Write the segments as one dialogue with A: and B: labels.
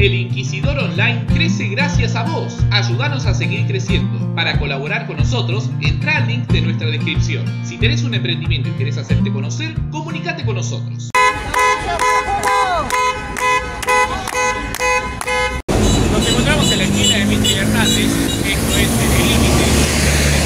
A: El Inquisidor Online crece gracias a vos. Ayúdanos a seguir creciendo. Para colaborar con nosotros, entra al link de nuestra descripción. Si tenés un emprendimiento y querés hacerte conocer, comunícate con nosotros. Nos encontramos en la esquina de Mitre Hernández, esto es en el límite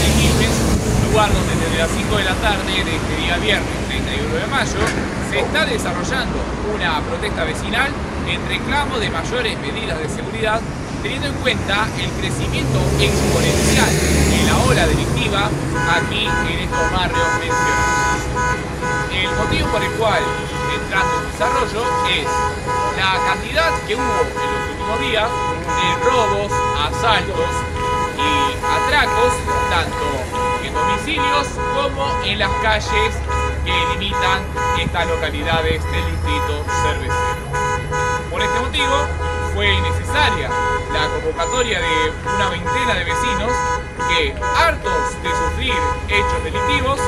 A: de Quilmes, lugar donde desde las 5 de la tarde de este día viernes 31 de mayo se está desarrollando una protesta vecinal en reclamo de mayores medidas de seguridad teniendo en cuenta el crecimiento exponencial de la ola delictiva aquí en estos barrios mencionados. El motivo por el cual entrando en desarrollo es la cantidad que hubo en los últimos días de robos, asaltos y atracos, tanto en domicilios como en las calles que limitan estas localidades del distrito cervecero. Por este motivo, fue innecesaria la convocatoria de una veintena de vecinos que, hartos de sufrir hechos delictivos,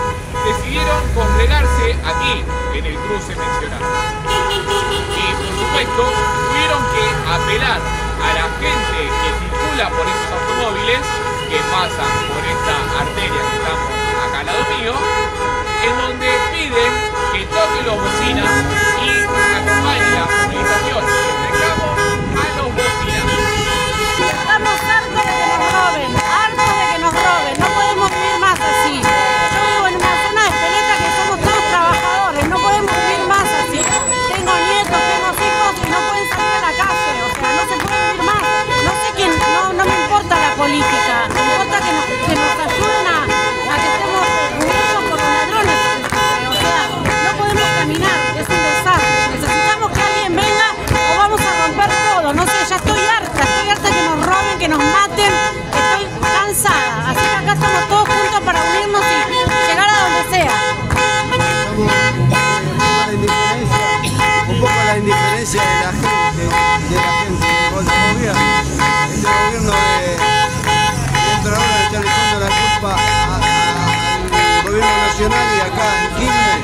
A: decidieron congregarse aquí, en el cruce mencionado. Y, por supuesto, tuvieron que apelar a la gente que circula por estos automóviles, que pasan por
B: nacional y acá en Quilmes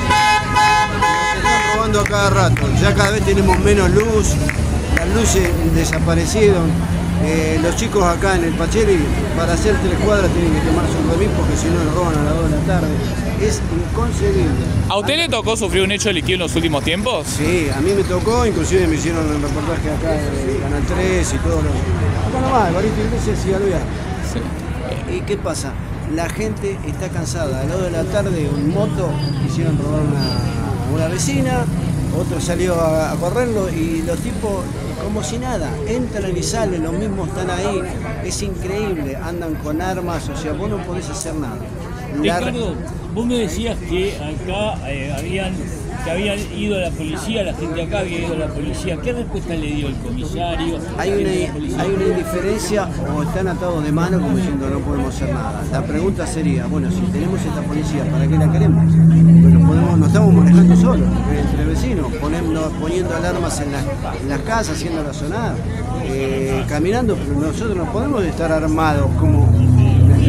B: nos están robando a cada rato. Ya cada vez tenemos menos luz, las luces desaparecieron. Eh, los chicos acá en el Pacheri, para hacer tres cuadras tienen que tomarse un remis porque si no les roban a las 2 de la tarde. Es inconcebible.
A: ¿A usted le tocó sufrir un hecho delictivo en los últimos tiempos?
B: Sí, a mí me tocó, inclusive me hicieron el reportaje acá en Canal 3 y todo lo. Acá nomás, Barito Iglesias y Alvear. ¿Y qué pasa? La gente está cansada. A las 2 de la tarde, un moto quisieron robar una, una vecina, otro salió a, correrlo y los tipos, como si nada, entran y salen, los mismos están ahí. Es increíble, andan con armas, o sea, vos no podés hacer nada.
C: Ricardo, vos me decías que acá eh, habían, que habían ido a la policía, la gente acá había ido a la policía. ¿Qué respuesta le dio el comisario?
B: Hay
C: la la
B: una, hay una indiferencia o están atados de mano como diciendo no podemos hacer nada. La pregunta sería, bueno, si tenemos esta policía, ¿para qué la queremos? Bueno, podemos, nos estamos manejando solos, entre vecinos, poniendo, poniendo alarmas en, las- en las casas, haciéndolas sonar, eh, caminando, pero nosotros no podemos estar armados como...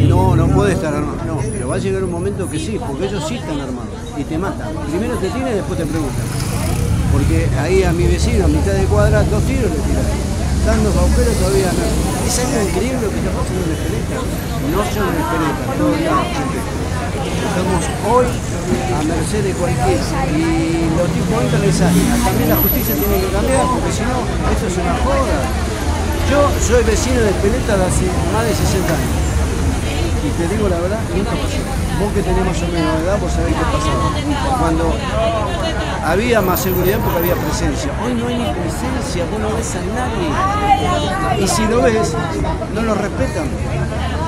B: No, no puede estar armado. No, pero va a llegar un momento que sí, porque ellos sí están armados y te matan. Primero te tiran y después te preguntan. Porque ahí a mi vecino, a mitad de cuadra, dos tiros le tiraron. Dando pauperos todavía no. Es algo increíble lo que está pasando en Espeleta. No solo en Espeleta, en todos lados. Estamos hoy a merced de cualquiera. Y los tipos entran y salen. También la justicia tiene que cambiar, porque si no, esto es una joda. Yo soy vecino de Espeleta de hace más de 60 años. Y te digo la verdad, nunca pasó. Vos que tenés más o menos de edad, vos sabés qué pasaba. Cuando había más seguridad porque había presencia. Hoy no hay ni presencia, vos no ves a nadie. Y si lo ves, no lo respetan.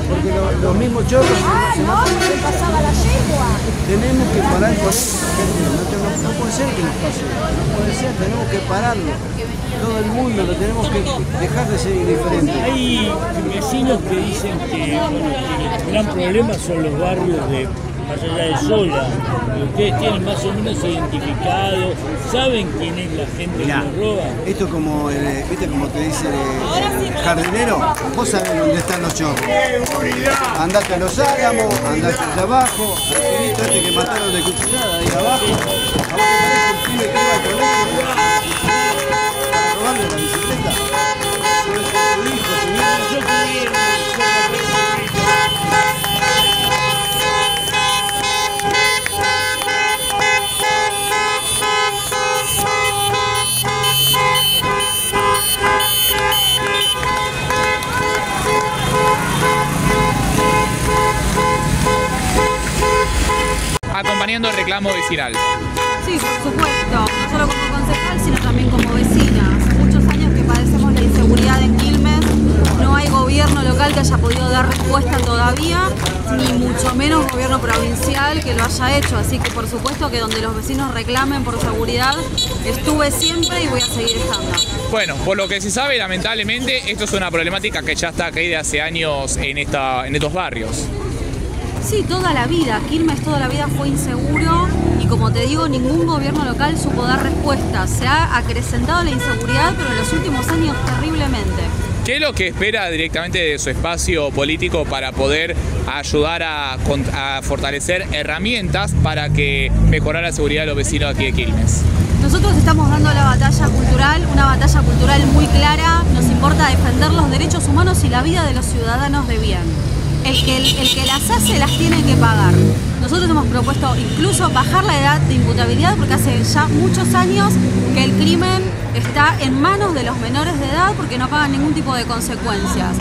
B: Porque lo- los mismos chorros se matan. Tenemos que parar con. No, no- no puede ser que nos pase. No puede ser, tenemos que pararlo. Todo el mundo lo tenemos que dejar de ser indiferentes.
C: Hay vecinos que dicen que, bueno, que el gran problema son los barrios de más allá de Sola. que Ustedes tienen más o menos identificado, saben quién es la gente
B: Mirá,
C: que los roba.
B: esto como, eh, viste como te dice el, el jardinero, vos sabés dónde están los chorros. Andate a los álamos, andate allá abajo, al este que mataron de cuchillada ahí abajo.
A: Teniendo el reclamo vecinal.
D: Sí, por supuesto, no solo como concejal, sino también como vecina. Hace muchos años que padecemos la inseguridad en Quilmes, no hay gobierno local que haya podido dar respuesta todavía, ni mucho menos gobierno provincial que lo haya hecho, así que por supuesto que donde los vecinos reclamen por seguridad, estuve siempre y voy a seguir estando.
A: Bueno, por lo que se sabe, lamentablemente, esto es una problemática que ya está caída hace años en, esta, en estos barrios.
D: Sí, toda la vida. Quilmes toda la vida fue inseguro y como te digo, ningún gobierno local supo dar respuesta. Se ha acrecentado la inseguridad, pero en los últimos años terriblemente.
A: ¿Qué es lo que espera directamente de su espacio político para poder ayudar a, a fortalecer herramientas para que mejorar la seguridad de los vecinos aquí de Quilmes?
D: Nosotros estamos dando la batalla cultural, una batalla cultural muy clara. Nos importa defender los derechos humanos y la vida de los ciudadanos de bien el que, el, que las hace las tiene que pagar. Nosotros hemos propuesto incluso bajar la edad de imputabilidad porque hace ya muchos años que el crimen está en manos de los menores de edad porque no pagan ningún tipo de consecuencias.